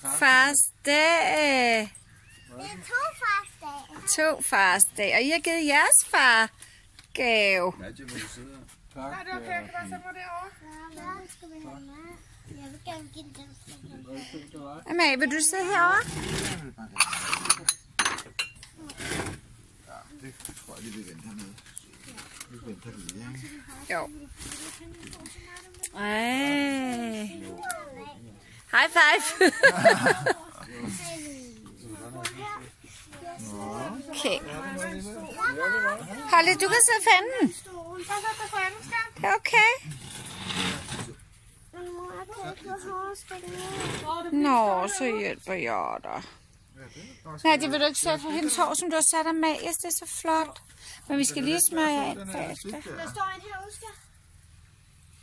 Fars dag. Det er to farsdage. To fars dag. Og I har givet jeres far gave. Nadja, vil du sidde her? Nej, det er okay. Jeg kan bare sætte mig derovre. Ja, hvad skal vi have med? Jeg vil gerne give den. Amalie, vil du sidde herovre? Ja, det tror jeg lige, vi venter med. Vi venter lige, ikke? Jo. Ej. High five. okay. Holly, du kan sidde fanden. Det er okay. Nå, så hjælper jeg dig. Nej, det vil du ikke sætte for hendes hår, som du har sat af magisk. Det er så flot. Men vi skal lige smøre jer ind bagefter. Der står en her, Oscar.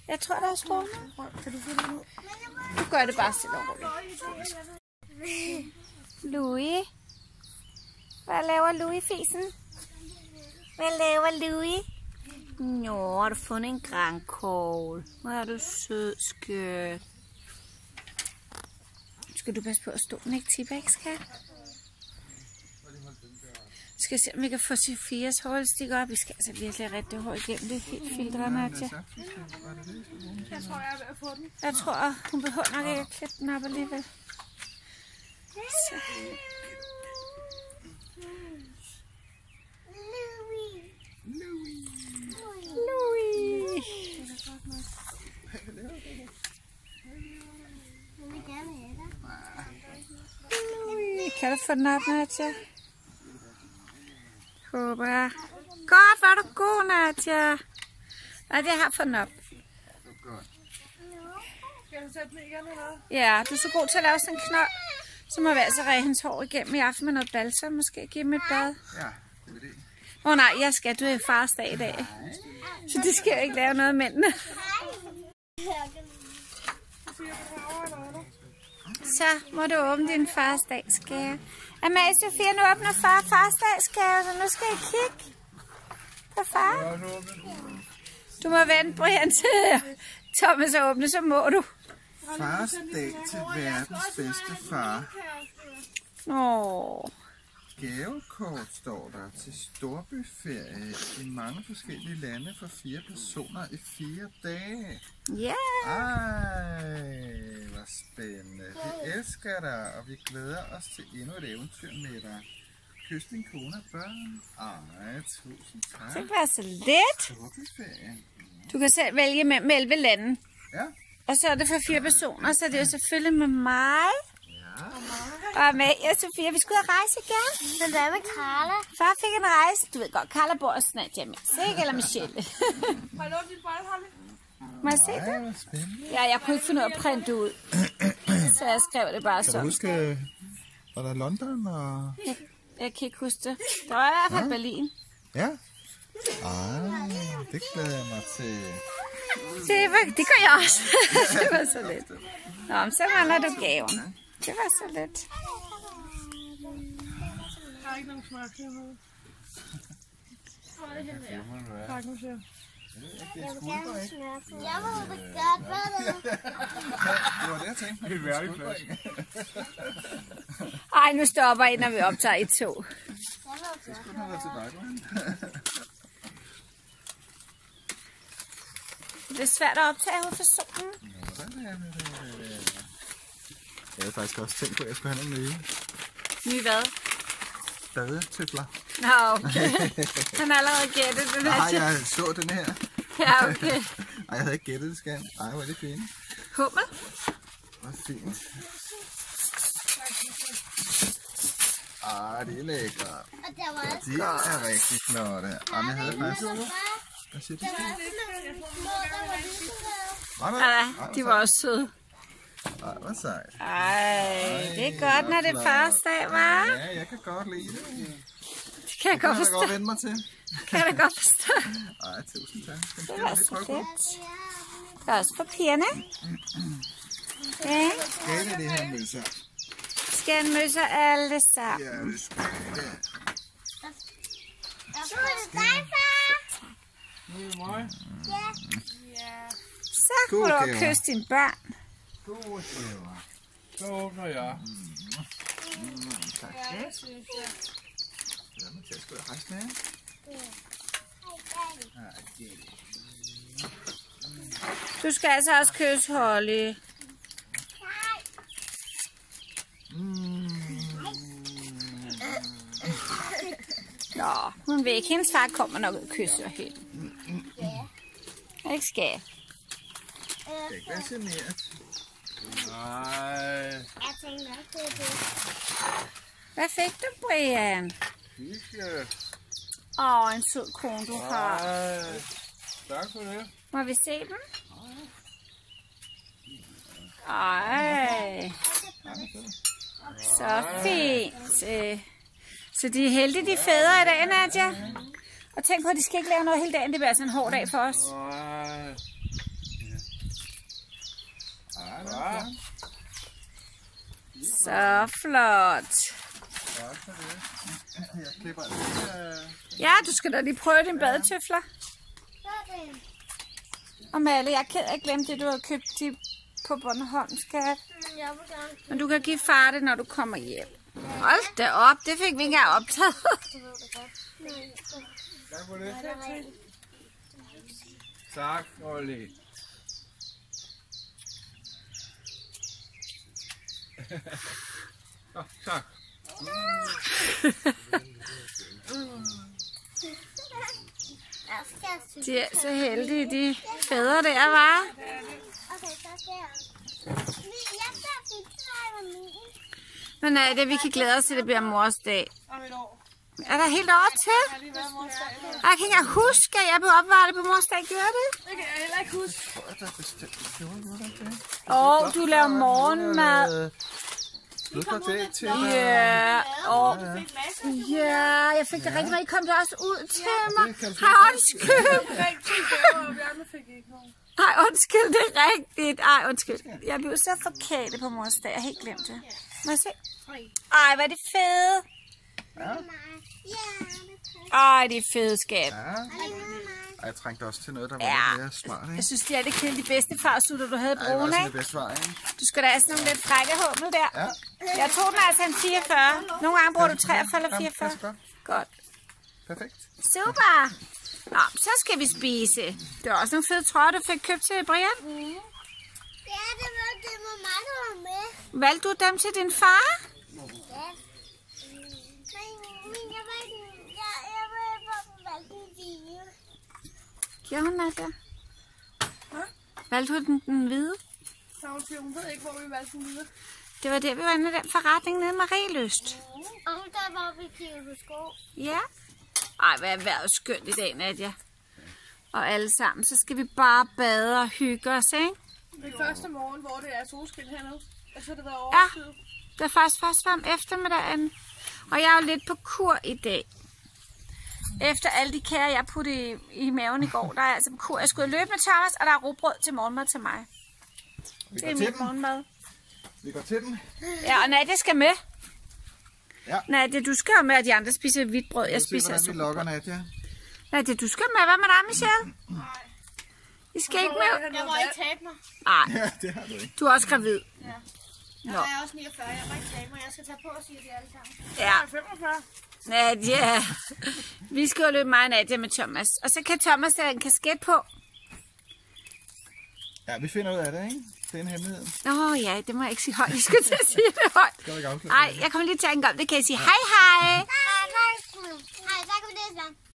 Jeg tror, der er strålende. Du gør det bare stille og roligt. Louis. Hvad laver Louis, fisen? Hvad laver Louis? Nå, har du fundet en grankål. Hvor er du sød, skøt. Skal du passe på at stå den ikke tipper, ikke skat? Skal jeg se, om vi kan få Sofias hårstik op. Vi skal altså virkelig have rigtig hår igennem det. Helt filtre, Nadja. Jeg tror, jeg er ved at få den. Jeg tror, hun behøver nok ikke at klippe den op alligevel. Så. Kan du få den op, Nadja? Jeg. Godt, var du god, Nadja. Nej, jeg har fået den op. Skal jeg sætte den igen eller? Ja, du er så god til at lave sådan en knold. Så må vi altså ræge hendes hår igennem i aften med noget balsam. Måske give dem et bad. Ja, det er det. Åh oh, nej, jeg skal. Du er fars dag i dag. Så det skal jeg ikke lave noget af mændene. Så må du åbne din fars dagsgave. Amalie Sofia, nu åbner far fars dagsgave, så nu skal I kigge på far. Du må vente, Brian, til Thomas åbne, så må du. Fars dag til verdens bedste far. Åh, Gavekort står der til storbyferie i mange forskellige lande for fire personer i fire dage. ja. Ej, hvor spændende. Vi elsker dig, og vi glæder os til endnu et eventyr med dig. Kys din kone og børn. Ej, tusind tak. Det var så lidt. Storbyferie. Du kan selv vælge mellem 11 lande. Ja. Og så er det for fire personer, så det er jo selvfølgelig med mig. Ja. Og med ja, Sofia, vi skal ud og rejse igen. Men hvad med Carla? Far fik en rejse. Du ved godt, Carla bor snart hjemme, ikke? Eller Michelle. Har I lånt dit bold, Holly? Må jeg se det? Ja, jeg kunne ikke finde ud af at printe ud. Så jeg skrev det bare Kan du huske, var der London og... Jeg kan ikke huske det. Der var i hvert fald Berlin. Ja? Ej, det glæder jeg mig til. Det, var, det gør jeg også. det var så lidt. Nå, men så mangler du gaven. Det var så lidt. Der er ikke nogen smør med. Tak, nu ser jeg. Det er skuldre, ikke? Jeg må godt, hvad er det? Det var det, jeg tænkte. Det er plads. Ej, nu stopper I, når vi optager i to. Det skulle have været til dig. Det er svært at optage ud for solen. Hvordan er det? Jeg havde faktisk også tænkt på, at jeg skulle have nogle nye Ny hvad? badetøfler. Nå, okay. Han har allerede gættet det der. Nej, jeg så den her. Ja, okay. Ej, jeg havde ikke gættet det, skal Ej, hvor er det fint. Hummel. Hvor fint. Ej, det er lækkert. Og der var også De er rigtig flotte. Og jeg havde faktisk... Hvad siger du? der var der? Ja, Ej, de var også søde. Ej, hvor sejt. Ej, det er godt, når det er farsdag, var. Ja, jeg kan godt lide det. Det kan jeg Det godt kan jeg da godt forstå. vende mig til. Kan jeg da godt forstå. Ej, tusind tak. Den skal Det var så fedt. Det er også for pigerne. Ja, Skal det det her sig? skal en møsse alle sammen. Ja, det er spændende. Nu er det dig, far. Nu er det mig. Så må du God også gaver. kysse dine børn. Gode gaver. Så åbner jeg. Tak. Ja, det synes jeg. Ja, skal du rejse med? Nej, det Du skal altså også kysse Holly. Nå, hun vil ikke. Hendes far kommer nok og kysser hende. Ikke skal. skal ikke være generet. Nej. Jeg tænker også på det. Hvad fik du, Brian? Hygge. Åh, en sød kone, du har. Nej. Tak for det. Må vi se dem? Ej. Så fint. Så de er heldige, de fædre i dag, Nadia. Og tænk på, at de skal ikke lave noget hele dagen. Det bliver altså en hård dag for os. Så flot. Jeg Ja, du skal da lige prøve dine badetøfler. Og Malle, jeg er ked af at glemme det, du har købt de på Bornholm, skat. Jeg vil gerne. Men du kan give far det, når du kommer hjem. Hold da op, det fik vi ikke engang optaget. Du ved det godt. Tak for det. Tak, Olli. Skal synes. De er så heldige, de fædre der, var. Okay, så min. Men Nadia, vi kan glæde os til, at det bliver mors dag. Om et år. Er der helt år til? Jeg kan ikke huske, at jeg blev opvartet på mors dag. Gjorde det? Det kan jeg heller ikke huske. Der er det? Åh, oh, du laver morgenmad. Blodkardag til Ja, og ja, jeg fik det rigtig, men I kom der også ud til mig. det Hej, undskyld. Rigtig. Ej, undskyld, det er rigtigt. Ej, undskyld. Jeg blev så forkælet på mors dag. Jeg har helt glemt det. Må jeg se? Ej, hvad er det fede. Ja, det Ej, det er fede skab. Ja. Ej, jeg trængte også til noget, der var Ja. lidt mere smart, ikke? Jeg synes, det er det kedelige bedste farsutter, du havde brune, sådan ikke? det bedste vej, ikke? Du skal da have sådan nogle lidt frække hummel der. Ja. Jeg tog den altså en 44. Nogle gange bruger du 43 eller Ja, 44. passer godt. Perfekt. Super. Nå, så skal vi spise. Det var også nogle fede trøjer, du fik købt til Brian. Ja, det var det var mig, der var med. Valgte du dem til din far? Ja. Men, men jeg var ikke... Jeg, jeg var på valgte en video. Gjorde hun det? Valgte du den, den hvide? Så hun siger, hun ved ikke, hvor vi valgte den videre. Det var der, vi var inde i den forretning nede i Marieløst. Og der var vi kigget på sko. Ja. Ej, hvad er vejret skønt i dag, Nadia. Og alle sammen, så skal vi bare bade og hygge os, ikke? Det er første morgen, hvor det er solskin hernede. Og så har det været Ja. overskyet. Det er faktisk først var om eftermiddagen. Og jeg er jo lidt på kur i dag. Efter alle de kager, jeg puttede i, i maven i går, der er jeg altså kur. Jeg skulle løbe med Thomas, og der er rugbrød til morgenmad til mig. Vi Det er den. morgenmad. Vi går til den. Ja, og Nadia skal med. Ja. Nadia, du skal jo med, at de andre spiser hvidt brød. Jeg Jeg spiser, altså vi lokker, Nadia. Nadia, du skal med. Hvad med dig, Michelle? I skal ikke med? Jeg må ikke tabe mig. Nej, Ja, det har du ikke. du er også gravid. Jeg er også 49. Jeg må ikke tabe mig. Jeg skal tage på og sige det alle sammen. Ja. Jeg er 45. Nadia. Vi skal jo løbe mig Nadia med Thomas. Og så kan Thomas have en kasket på. Ja, vi finder ud af det, ikke? Det er en hemmelighed. Åh oh, ja, det må jeg ikke sige højt. Jeg skulle til at sige det højt. Nej, jeg kommer lige til at tænke om det. Kan jeg sige hej hej? Hej, hej. Hej, tak for det,